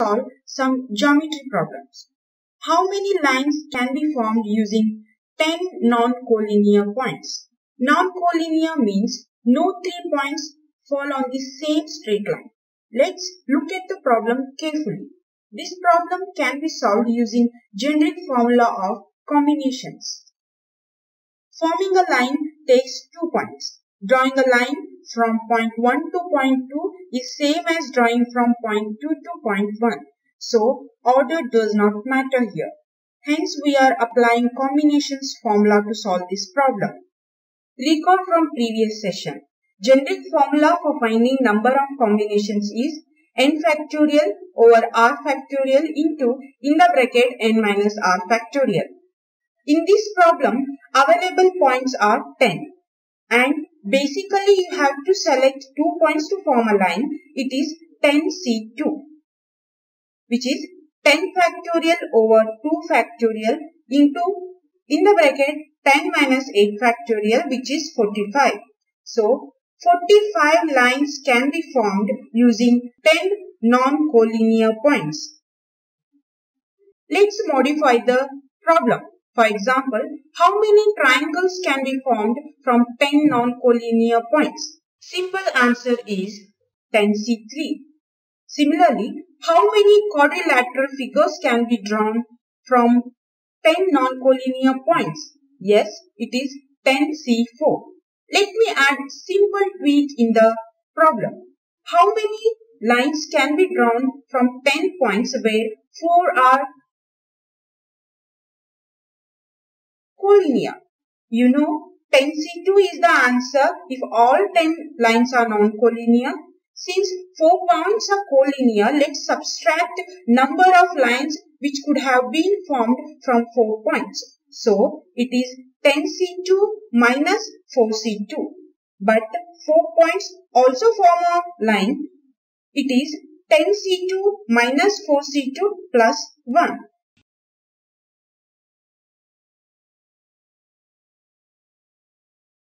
solve some geometry problems. How many lines can be formed using 10 non-collinear points? Non-collinear means no three points fall on the same straight line. Let's look at the problem carefully. This problem can be solved using generic formula of combinations. Forming a line takes two points. Drawing a line from point 1 to point 2 is same as drawing from point 2 to point 1. So, order does not matter here. Hence, we are applying combinations formula to solve this problem. Recall from previous session. Generic formula for finding number of combinations is n factorial over r factorial into in the bracket n minus r factorial. In this problem, available points are 10 and basically you have to select two points to form a line. It is 10C2 which is 10 factorial over 2 factorial into in the bracket 10 minus 8 factorial which is 45. So 45 lines can be formed using 10 non-collinear points. Let's modify the problem. For example, how many triangles can be formed from 10 non-collinear points? Simple answer is 10C3. Similarly, how many quadrilateral figures can be drawn from 10 non-collinear points? Yes, it is 10C4. Let me add simple tweak in the problem. How many lines can be drawn from 10 points where 4 are collinear? You know 10C2 is the answer if all 10 lines are non-collinear. Since 4 points are collinear, let's subtract number of lines which could have been formed from 4 points. So, it is 10C2 minus 4C2. But 4 points also form a line. It is 10C2 minus 4C2 plus 1.